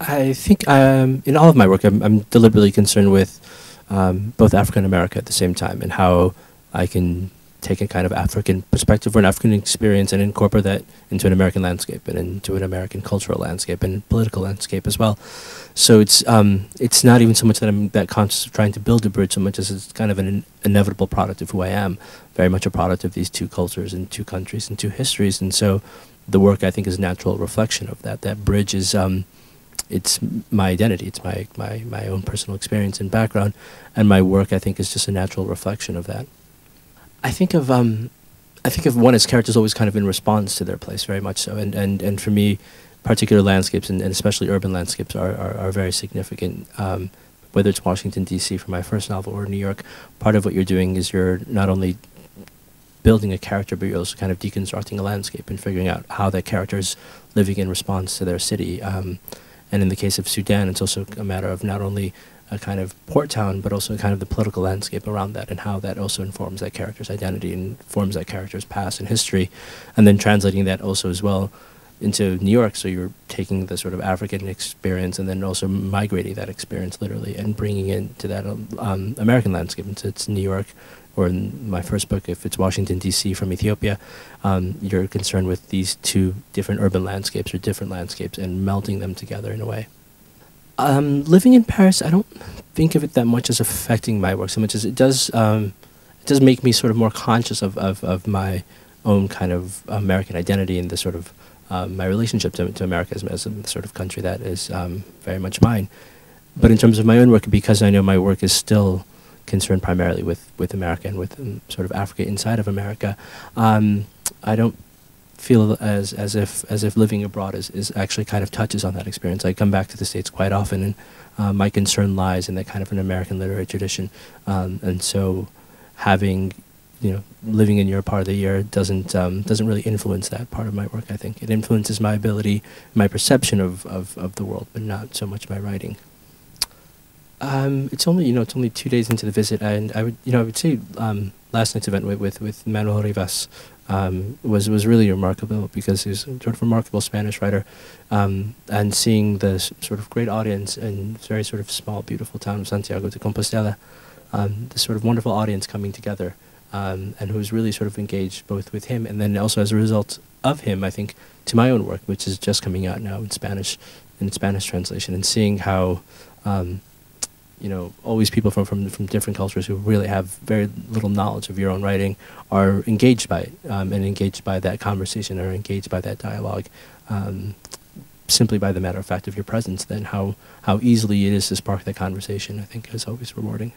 I think um, in all of my work, I'm, I'm deliberately concerned with um, both Africa and America at the same time, and how I can take a kind of African perspective or an African experience and incorporate that into an American landscape and into an American cultural landscape and political landscape as well. So it's um, it's not even so much that I'm that conscious of trying to build a bridge, so much as it's kind of an in inevitable product of who I am, very much a product of these two cultures and two countries and two histories, and so the work I think is a natural reflection of that. That bridge is. Um, it's my identity. It's my, my, my own personal experience and background, and my work I think is just a natural reflection of that. I think of um, I think of one as characters always kind of in response to their place, very much so, and and, and for me, particular landscapes and, and especially urban landscapes are are, are very significant. Um, whether it's Washington D.C. for my first novel or New York, part of what you're doing is you're not only building a character, but you're also kind of deconstructing a landscape and figuring out how that character is living in response to their city. Um, and in the case of Sudan, it's also a matter of not only a kind of port town, but also kind of the political landscape around that and how that also informs that character's identity and forms that character's past and history. And then translating that also as well into New York. So you're taking the sort of African experience and then also migrating that experience literally and bringing it to that um, American landscape. And so it's New York, or in my first book, if it's Washington, D.C. from Ethiopia, um, you're concerned with these two different urban landscapes or different landscapes and melting them together in a way. Um, living in Paris, I don't think of it that much as affecting my work so much as it does. Um, it does make me sort of more conscious of, of, of my own kind of American identity and the sort of um, my relationship to, to America as, as a sort of country that is um, very much mine. But in terms of my own work, because I know my work is still concerned primarily with, with America and with um, sort of Africa inside of America, um, I don't feel as as if as if living abroad is, is actually kind of touches on that experience. I come back to the states quite often, and uh, my concern lies in that kind of an American literary tradition, um, and so having you know living in Europe part of the year doesn't um, doesn't really influence that part of my work. I think it influences my ability, my perception of, of, of the world, but not so much my writing. Um, it's only you know it's only two days into the visit, and I would you know I would say um, last night's event with with, with Manuel Rivas um, was was really remarkable because he's a sort of remarkable Spanish writer, um, and seeing the sort of great audience in very sort of small, beautiful town of Santiago de Compostela, um, the sort of wonderful audience coming together, um, and who's really sort of engaged both with him and then also as a result of him, I think, to my own work, which is just coming out now in Spanish, in Spanish translation, and seeing how um, you know, always people from, from, from different cultures who really have very little knowledge of your own writing are engaged by it um, and engaged by that conversation or engaged by that dialogue um, simply by the matter of fact of your presence, then how, how easily it is to spark that conversation, I think is always rewarding.